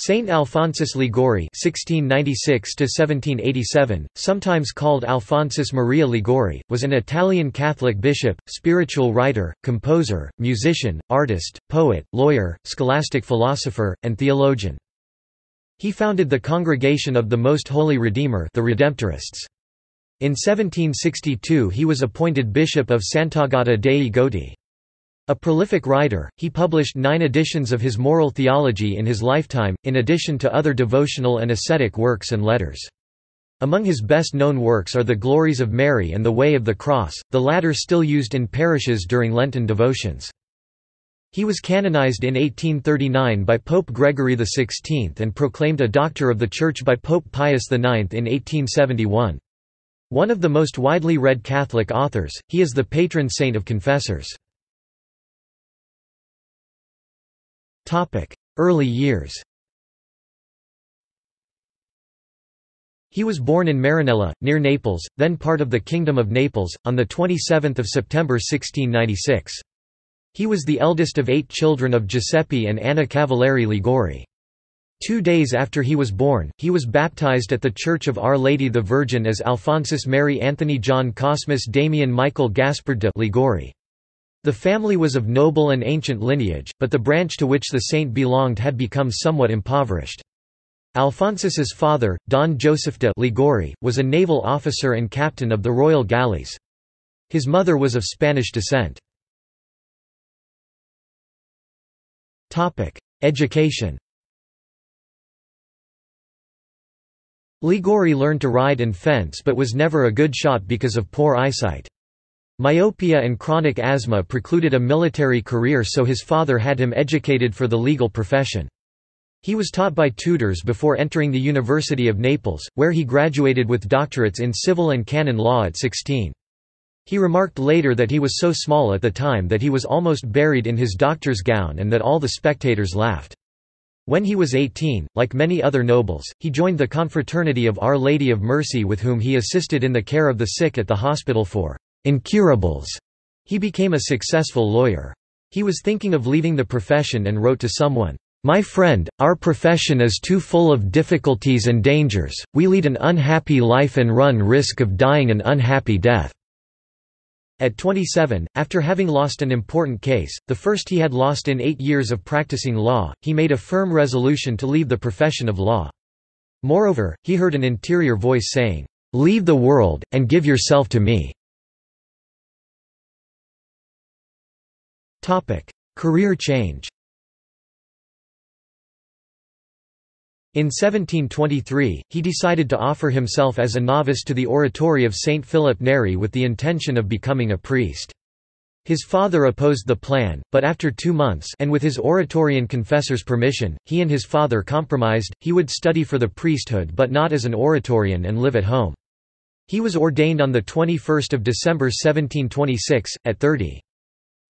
Saint Alphonsus Liguori (1696–1787), sometimes called Alphonsus Maria Liguori, was an Italian Catholic bishop, spiritual writer, composer, musician, artist, poet, lawyer, scholastic philosopher, and theologian. He founded the Congregation of the Most Holy Redeemer, the Redemptorists. In 1762, he was appointed bishop of Sant'Agata dei Goti. A prolific writer, he published nine editions of his moral theology in his lifetime, in addition to other devotional and ascetic works and letters. Among his best-known works are the Glories of Mary and the Way of the Cross, the latter still used in parishes during Lenten devotions. He was canonized in 1839 by Pope Gregory XVI and proclaimed a Doctor of the Church by Pope Pius IX in 1871. One of the most widely read Catholic authors, he is the patron saint of confessors. Early years He was born in Marinella, near Naples, then part of the Kingdom of Naples, on 27 September 1696. He was the eldest of eight children of Giuseppe and Anna Cavalieri Liguori. Two days after he was born, he was baptized at the Church of Our Lady the Virgin as Alphonsus Mary Anthony John Cosmas Damian Michael Gaspard de Liguori. The family was of noble and ancient lineage, but the branch to which the saint belonged had become somewhat impoverished. Alphonsus's father, Don Joseph de Liguori, was a naval officer and captain of the royal galleys. His mother was of Spanish descent. Education Liguori learned to ride and fence but was never a good shot because of poor eyesight. Myopia and chronic asthma precluded a military career so his father had him educated for the legal profession. He was taught by tutors before entering the University of Naples, where he graduated with doctorates in civil and canon law at 16. He remarked later that he was so small at the time that he was almost buried in his doctor's gown and that all the spectators laughed. When he was 18, like many other nobles, he joined the Confraternity of Our Lady of Mercy with whom he assisted in the care of the sick at the hospital for incurables. He became a successful lawyer. He was thinking of leaving the profession and wrote to someone, "'My friend, our profession is too full of difficulties and dangers, we lead an unhappy life and run risk of dying an unhappy death." At 27, after having lost an important case, the first he had lost in eight years of practicing law, he made a firm resolution to leave the profession of law. Moreover, he heard an interior voice saying, "'Leave the world, and give yourself to me.' Career change In 1723, he decided to offer himself as a novice to the oratory of St. Philip Neri with the intention of becoming a priest. His father opposed the plan, but after two months and with his Oratorian confessor's permission, he and his father compromised, he would study for the priesthood but not as an Oratorian and live at home. He was ordained on 21 December 1726, at 30.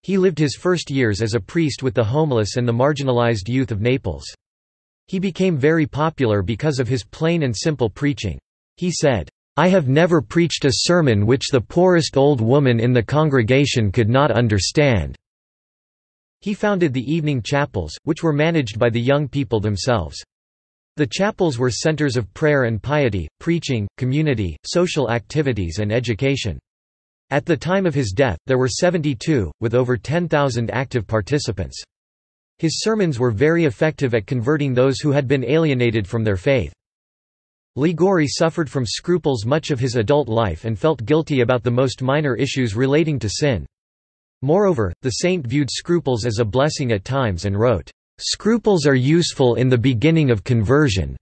He lived his first years as a priest with the homeless and the marginalized youth of Naples. He became very popular because of his plain and simple preaching. He said, I have never preached a sermon which the poorest old woman in the congregation could not understand." He founded the evening chapels, which were managed by the young people themselves. The chapels were centers of prayer and piety, preaching, community, social activities and education. At the time of his death, there were 72, with over 10,000 active participants. His sermons were very effective at converting those who had been alienated from their faith. Liguori suffered from scruples much of his adult life and felt guilty about the most minor issues relating to sin. Moreover, the saint viewed scruples as a blessing at times and wrote, "...scruples are useful in the beginning of conversion.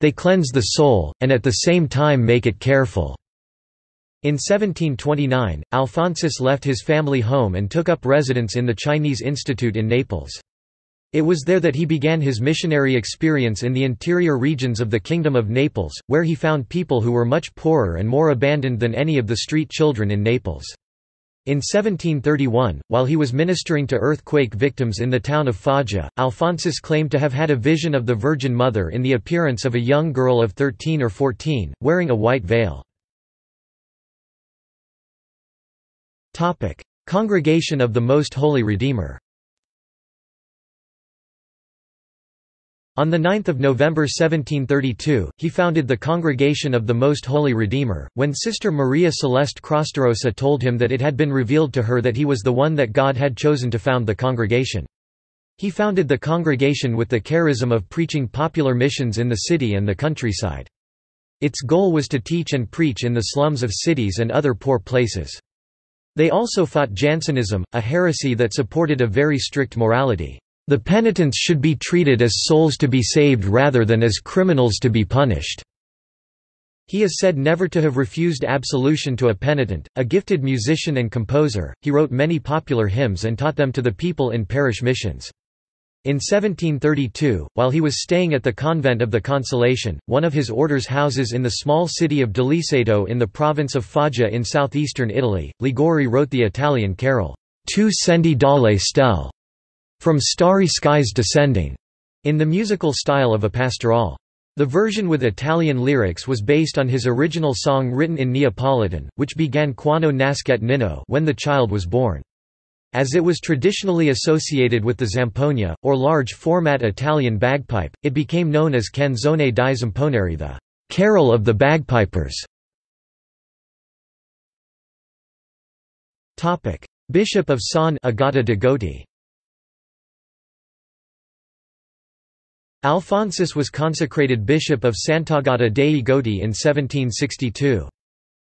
They cleanse the soul, and at the same time make it careful." In 1729, Alphonsus left his family home and took up residence in the Chinese Institute in Naples. It was there that he began his missionary experience in the interior regions of the Kingdom of Naples, where he found people who were much poorer and more abandoned than any of the street children in Naples. In 1731, while he was ministering to earthquake victims in the town of Foggia, Alphonsus claimed to have had a vision of the Virgin Mother in the appearance of a young girl of 13 or 14, wearing a white veil. Congregation of the Most Holy Redeemer On 9 November 1732, he founded the Congregation of the Most Holy Redeemer, when Sister Maria Celeste Crostarosa told him that it had been revealed to her that he was the one that God had chosen to found the congregation. He founded the congregation with the charism of preaching popular missions in the city and the countryside. Its goal was to teach and preach in the slums of cities and other poor places. They also fought Jansenism, a heresy that supported a very strict morality. The penitents should be treated as souls to be saved rather than as criminals to be punished. He is said never to have refused absolution to a penitent. A gifted musician and composer, he wrote many popular hymns and taught them to the people in parish missions. In 1732, while he was staying at the convent of the Consolation, one of his order's houses in the small city of Deliceto in the province of Foggia in southeastern Italy, Liguori wrote the Italian carol, Tu scendi dalle stelle, from Starry Skies Descending, in the musical style of a pastoral. The version with Italian lyrics was based on his original song written in Neapolitan, which began Quando nascette Ninno when the child was born. As it was traditionally associated with the zampogna, or large-format Italian bagpipe, it became known as Canzone di Zampognari the carol of the bagpipers. Bishop of Sant'Agata dei Goti Alphonsus was consecrated bishop of Sant'Agata dei Goti in 1762.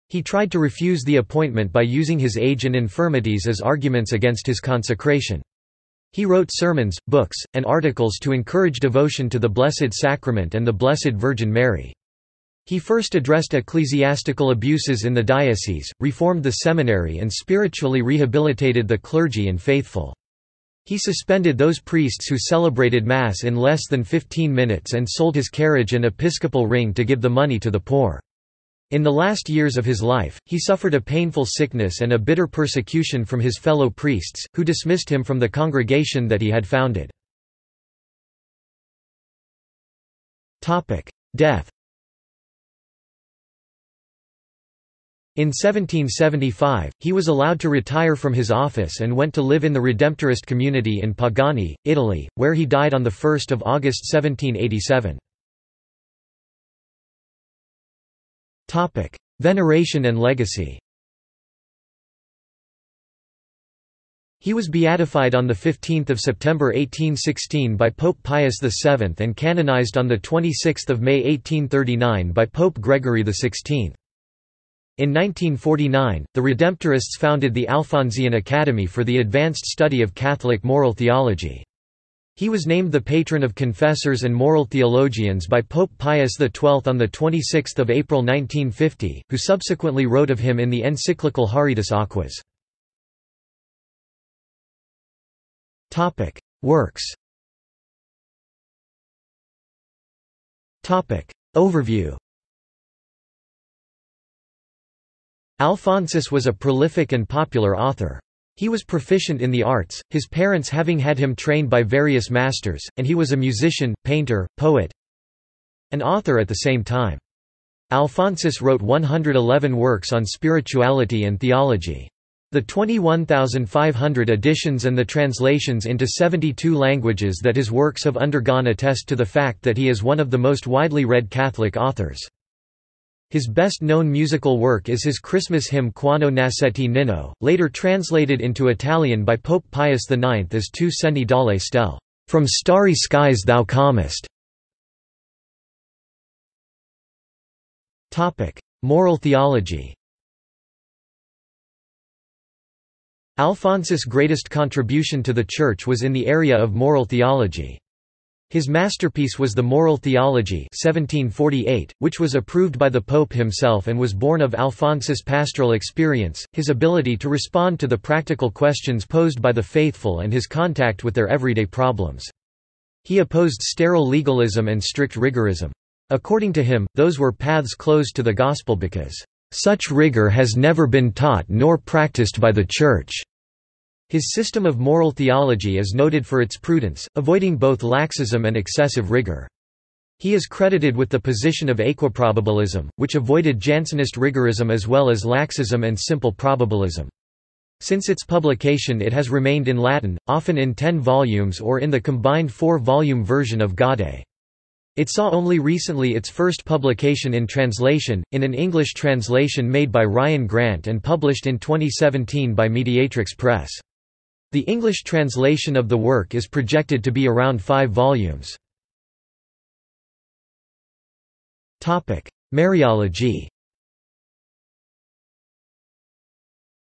He tried to refuse the appointment by using his age and infirmities as arguments against his consecration. He wrote sermons, books, and articles to encourage devotion to the Blessed Sacrament and the Blessed Virgin Mary. He first addressed ecclesiastical abuses in the diocese, reformed the seminary and spiritually rehabilitated the clergy and faithful. He suspended those priests who celebrated Mass in less than 15 minutes and sold his carriage and episcopal ring to give the money to the poor. In the last years of his life, he suffered a painful sickness and a bitter persecution from his fellow priests, who dismissed him from the congregation that he had founded. Death In 1775, he was allowed to retire from his office and went to live in the Redemptorist community in Pagani, Italy, where he died on 1 August 1787. Veneration and legacy He was beatified on 15 September 1816 by Pope Pius VII and canonized on 26 May 1839 by Pope Gregory XVI. In 1949, the Redemptorists founded the Alphonsian Academy for the advanced study of Catholic moral theology. He was named the patron of confessors and moral theologians by Pope Pius XII on 26 April 1950, who subsequently wrote of him in the encyclical Haurietis Aquas. Works Overview Alphonsus was a prolific and popular author. He was proficient in the arts, his parents having had him trained by various masters, and he was a musician, painter, poet, and author at the same time. Alphonsus wrote 111 works on spirituality and theology. The 21,500 editions and the translations into 72 languages that his works have undergone attest to the fact that he is one of the most widely read Catholic authors. His best-known musical work is his Christmas hymn Quando nascette Ninno, later translated into Italian by Pope Pius IX as Tu scendi dalle stelle, "'From starry skies thou comest". Moral theology Alphonsus' greatest contribution to the Church was in the area of moral theology. His masterpiece was the Moral Theology 1748, which was approved by the Pope himself and was born of Alphonsus' pastoral experience, his ability to respond to the practical questions posed by the faithful and his contact with their everyday problems. He opposed sterile legalism and strict rigorism. According to him, those were paths closed to the gospel because, "...such rigor has never been taught nor practiced by the Church." His system of moral theology is noted for its prudence, avoiding both laxism and excessive rigor. He is credited with the position of equiprobabilism, which avoided Jansenist rigorism as well as laxism and simple probabilism. Since its publication it has remained in Latin, often in ten volumes or in the combined four-volume version of Gaudé. It saw only recently its first publication in translation, in an English translation made by Ryan Grant and published in 2017 by Mediatrix Press. The English translation of the work is projected to be around five volumes. Mariology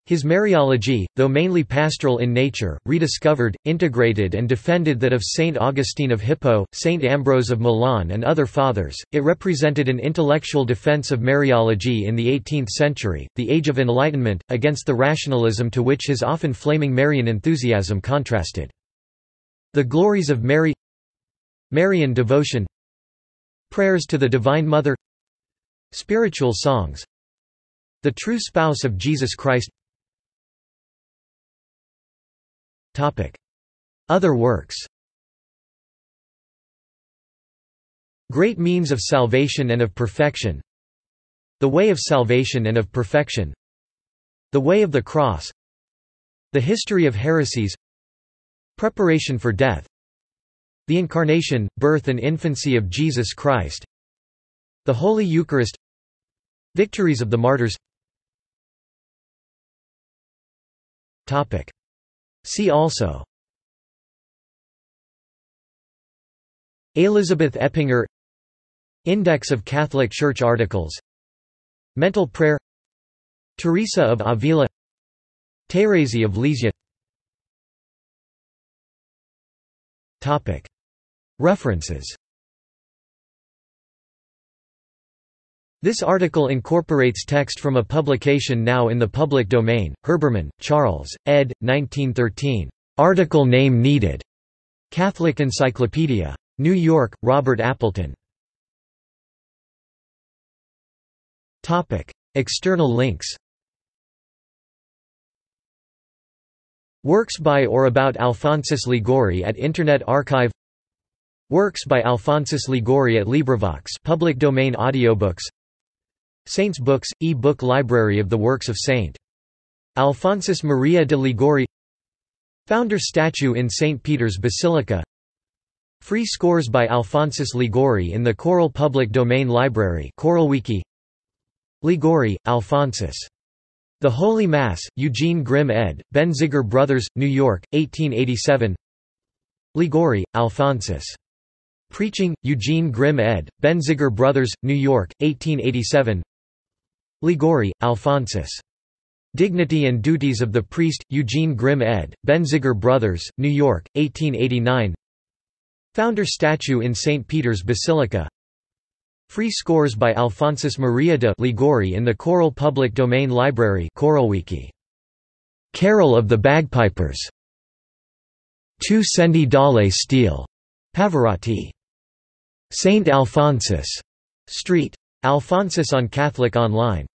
His Mariology, though mainly pastoral in nature, rediscovered, integrated and defended that of Saint Augustine of Hippo, Saint Ambrose of Milan and other fathers. It represented an intellectual defense of Mariology in the 18th century, the age of enlightenment, against the rationalism to which his often flaming Marian enthusiasm contrasted. The glories of Mary Marian devotion Prayers to the Divine Mother Spiritual songs The true spouse of Jesus Christ Other works. Great means of salvation and of perfection. The way of salvation and of perfection. The way of the cross. The history of heresies. Preparation for death. The incarnation, birth and infancy of Jesus Christ. The Holy Eucharist. Victories of the martyrs See also. Elizabeth Eppinger. Index of Catholic Church articles. Mental prayer. Teresa of Avila. Thérèse of Lisieux. References This article incorporates text from a publication now in the public domain, Herbermann, Charles, ed. 1913. Article name needed. Catholic Encyclopedia. New York, Robert Appleton. External links Works by or about Alphonsus Liguori at Internet Archive Works by Alphonsus Liguori at LibriVox public domain audiobooks Saints Books, e-book library of the works of St. Alphonsus Maria de Liguori Founder statue in St. Peter's Basilica Free scores by Alphonsus Liguori in the Choral Public Domain Library ChoralWiki Liguori, Alphonsus. The Holy Mass, Eugene Grimm ed., Benziger Brothers, New York, 1887 Liguori, Alphonsus. Preaching, Eugene Grimm ed., Benziger Brothers, New York, 1887 Liguori, Alphonsus. Dignity and Duties of the Priest, Eugene Grimm ed., Benziger Brothers, New York, 1889 Founder statue in St. Peter's Basilica Free scores by Alphonsus Maria de Liguori in the Choral Public Domain Library ChoralWiki. Carol of the Bagpipers. Tu Scendi Dalle Stelle. Pavarotti. Saint Alphonsus. Street. Alphonsus on Catholic Online